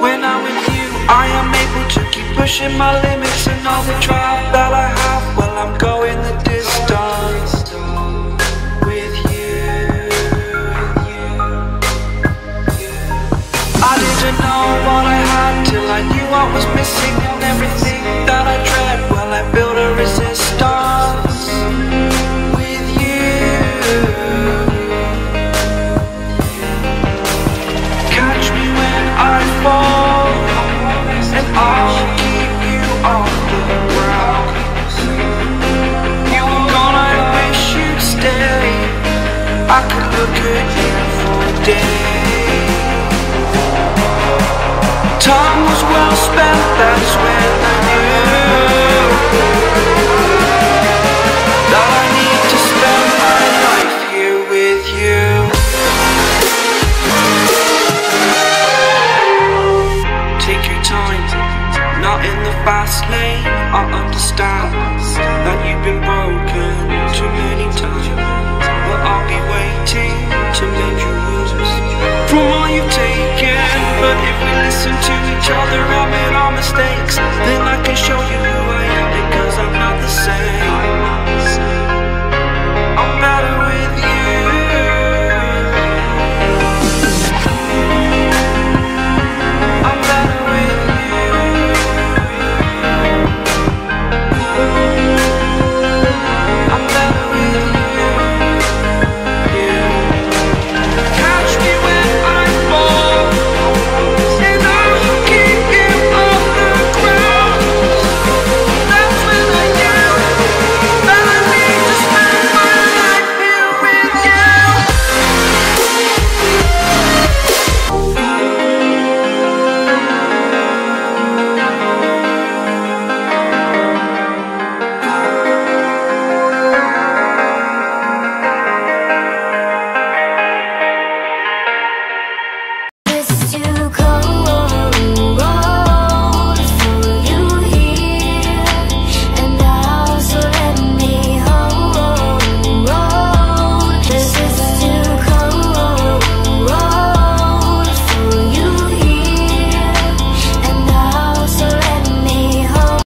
when I'm with you. I am able to keep pushing my limits And all the drive that I have Well, I'm going the distance With you. I didn't know what I had Till I knew what was missing and everything. I could look at you for days. Time was well spent, that's when I knew that I need to spend my life here with you. Take your time, not in the fast lane. I understand that you've been broken but I'll be